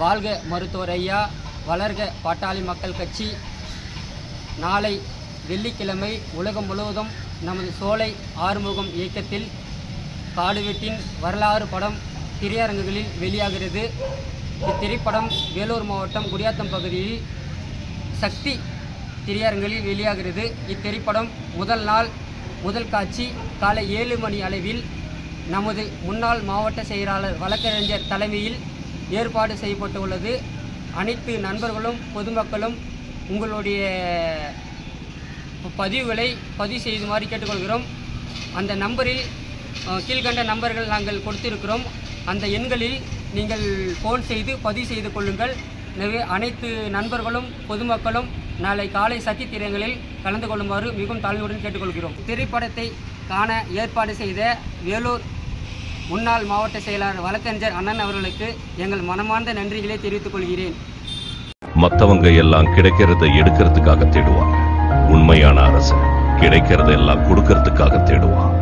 வாழ்க மருத்துவர் ஐயா வளர்க பாட்டாளி மக்கள் கட்சி. நாளை வெள்ளிக்கிழமை உலகம் முழுவதும் நமது சோலை ஆறுமுகம் இயக்கத்தில் காடுவெட்டின் வரலாறு படம் திரையரங்குகளில் வெளியாகிறது. இத்திரைப்படம் வேலூர் மாவட்டம் குடியாத்தம் பகுதியில் சக்தி திரையரங்குகளில் வெளியாகிறது. இத்திரைப்படம் முதல் நாள் முதல் காட்சி காலை ஏழு மணி அளவில் நமது முன்னாள் மாவட்ட செயலாளர் வழக்கறிஞர் தலைமையில் ஏற்பாடு செய்யப்பட்டுள்ளது அனைத்து நண்பர்களும் பொதுமக்களும் உங்களுடைய பதிவுகளை பதிவு செய்துமாறு கேட்டுக்கொள்கிறோம். அந்த நம்பரில் கீழ்கண்ட நம்பர்கள் நாங்கள் கொடுத்திருக்கிறோம். அந்த எண்களில் நீங்கள் ஃபோன் செய்து பதிவு செய்து கொள்ளுங்கள். எனவே அனைத்து நண்பர்களும் பொதுமக்களும் நாளை காலை சக்தி திரையங்களில் கலந்து கொள்ளுமாறு மிகவும் தாழ்மையுடன் கேட்டுக்கொள்கிறோம். திரைப்படத்தை காண ஏற்பாடு செய்த வேலூர் முன்னாள் மாவட்ட செயலாளர் வழக்கறிஞர் அண்ணன் அவர்களுக்கு எங்கள் மனமார்ந்த நன்றிகளை தெரிவித்துக் கொள்கிறேன். மத்தவங்க எல்லாம் கிடைக்கிறத எடுக்கிறதுக்காக தேடுவாங்க. உண்மையான அரசு கிடைக்கிறத எல்லாம் கொடுக்கறதுக்காக தேடுவான்.